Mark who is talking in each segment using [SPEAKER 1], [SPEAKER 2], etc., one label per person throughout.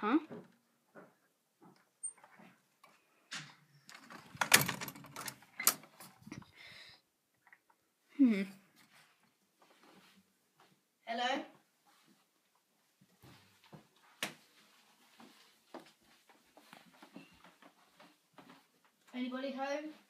[SPEAKER 1] Huh? Hmm.
[SPEAKER 2] Hello? Anybody home?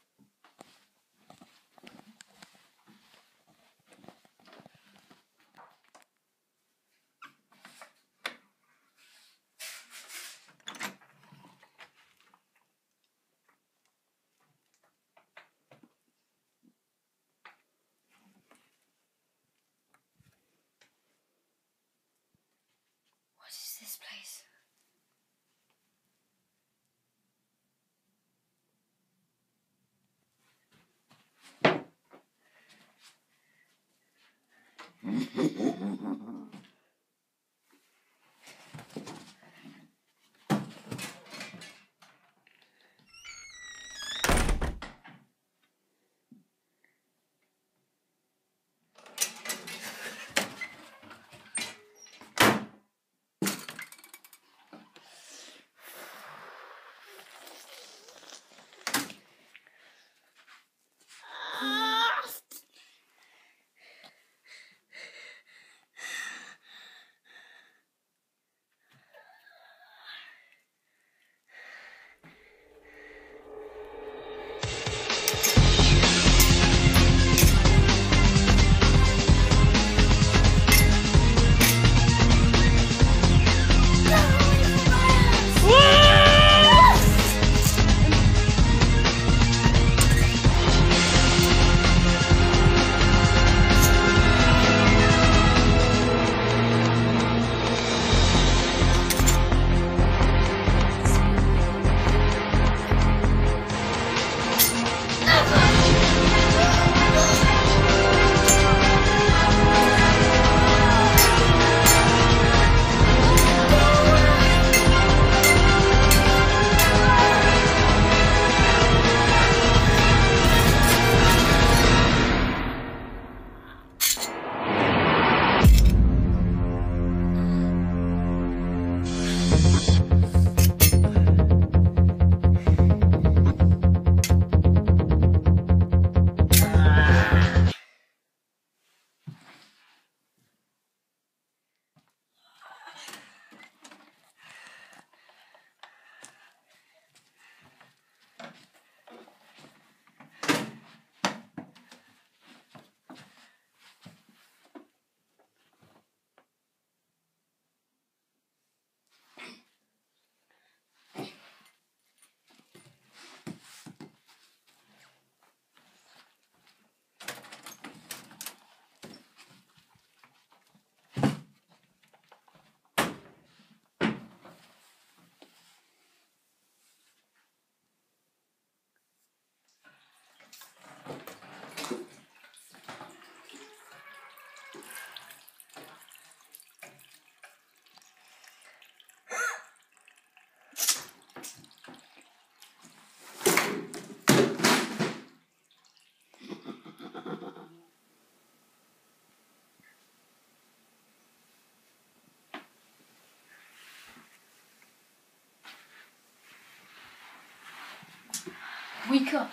[SPEAKER 2] Wake up.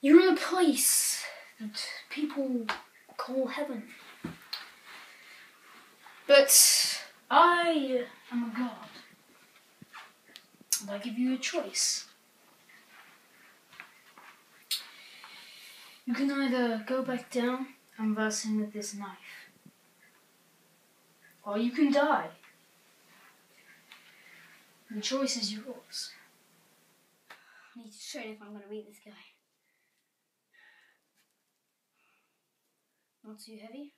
[SPEAKER 2] You're in a place that people call heaven. But I am a god. And I give you a choice. You can either go back down and verse him with this knife, or you can die. The choice is yours.
[SPEAKER 1] I need to train if I'm going to beat this guy. Not too heavy.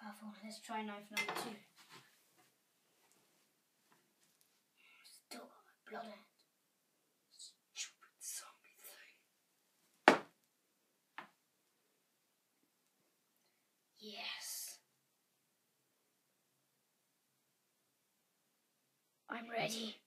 [SPEAKER 1] Powerful. Let's try knife number two. I'm ready.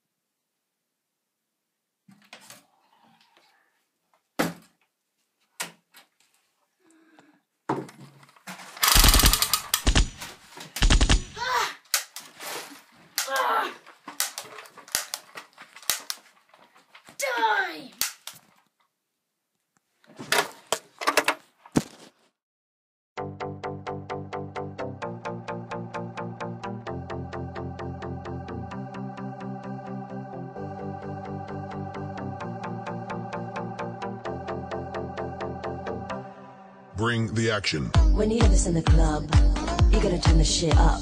[SPEAKER 3] Bring the action.
[SPEAKER 4] When you hear this in the club, you gotta turn the shit up.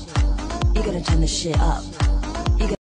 [SPEAKER 4] You gotta turn the shit up.